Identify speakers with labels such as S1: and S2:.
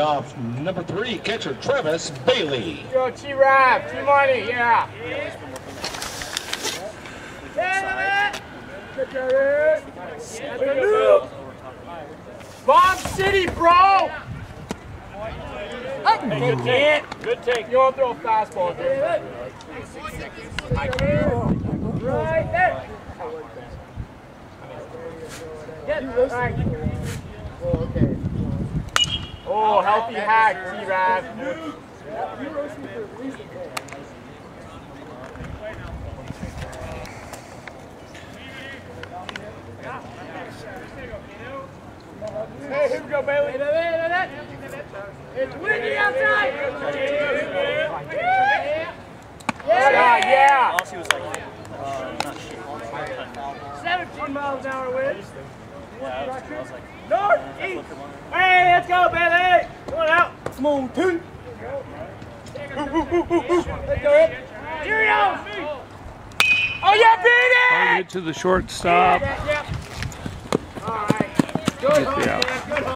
S1: off number three, catcher Travis Bailey.
S2: Yo, T-Rap, T-Money, yeah. Bomb City, bro! Good take. Good take. You want to throw a fastball, dude. Right there. Oh, okay. Oh, healthy hack, T-Rap. Hey, here we go, Bailey. It's windy outside. Yeah, yeah.
S3: Aussie was like, uh, not shit.
S2: 17 miles an hour wind.
S3: Yeah, I was, I was like,
S2: North, east. Hey, let's go, Bailey. Come on out. Come on, two. Let's go. Cheerios. Oh, yeah, beat it.
S4: Target to the shortstop.
S2: Yep. All right. Good,
S4: Get.
S2: Good